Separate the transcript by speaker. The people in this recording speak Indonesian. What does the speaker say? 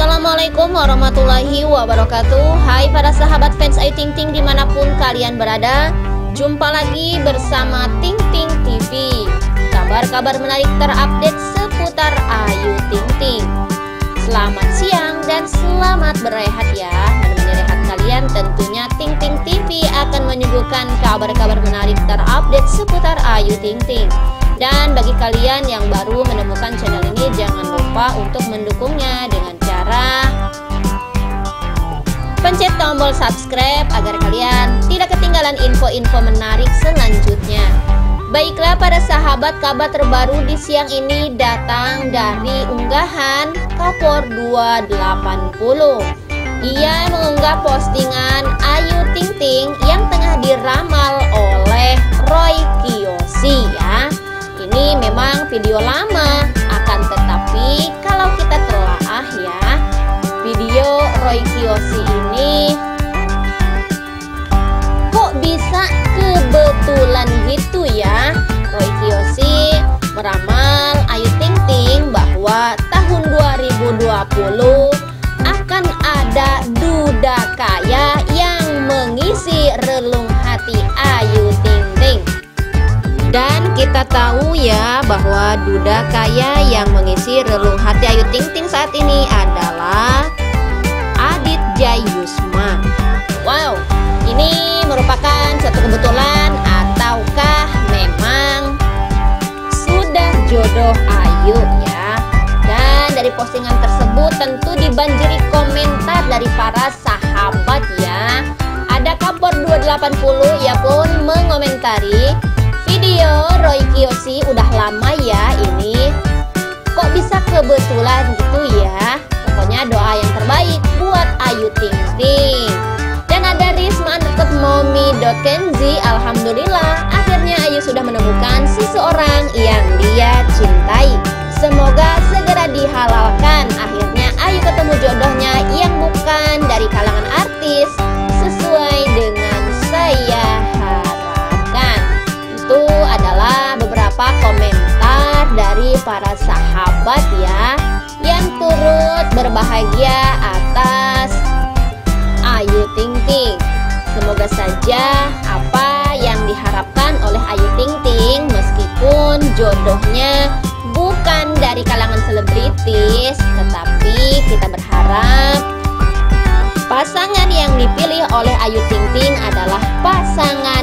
Speaker 1: Assalamualaikum warahmatullahi wabarakatuh. Hai para sahabat fans Ayu Ting Ting di mana pun kalian berada Jumpa lagi bersama Ting Ting TV Kabar-kabar menarik terupdate seputar Ayu Ting Ting. Selamat siang dan selamat berehat ya. Menemani rehat kalian tentunya Ting Ting TV akan menyuguhkan kabar-kabar menarik terupdate seputar Ayu Ting Ting. Dan bagi kalian yang baru menemukan channel ini jangan lupa untuk mendukungnya dengan cara pencet tombol subscribe agar kalian tidak ketinggalan info-info menarik selanjutnya. Baiklah para sahabat kabar terbaru di siang ini datang dari unggahan Kapor 280. Ia mengunggah postingan Ayu Ting Ting yang tengah diramal oleh Roy Kiyoshi ya ini memang video lama akan tetapi kalau kita telaah ya video Roy Kiyoshi ini. Kok bisa kebetulan gitu ya? Roy Kiyoshi meramal Ayu Ting Ting bahwa tahun 2020 akan ada duda kaya yang mengisi relung hati Ayu Ting Ting dan kita tahu ya bahwa duda kaya yang mengisi relung hati Ayu Ting Ting saat ini adalah Adit Jayusman. Wow, ini merupakan satu kebetulan ataukah memang sudah jodoh Ayu ya? Dan dari postingan tersebut tentu dibanjiri komentar dari para sahabat ya. Ada Kapor 280 ia pun mengomentari video Roy Kiyoshi udah lama ya ini Kok bisa kebetulan gitu ya Pokoknya doa yang terbaik buat Ayu Ting Ting. Dan ada Risma underscore momi.kenzi Alhamdulillah. Akhirnya Ayu sudah menemukan seseorang yang dia cintai. Semoga segera dihalalkan. Akhirnya Ayu ketemu jodohnya yang bukan dari kalangan artis Sesuai dengan saya itu adalah beberapa komentar dari para sahabat ya yang turut berbahagia atas Ayu Ting Ting. Semoga saja apa yang diharapkan oleh Ayu Ting Ting meskipun jodohnya bukan dari kalangan selebritis tetapi kita berharap pasangan yang dipilih oleh Ayu Ting Ting adalah pasangan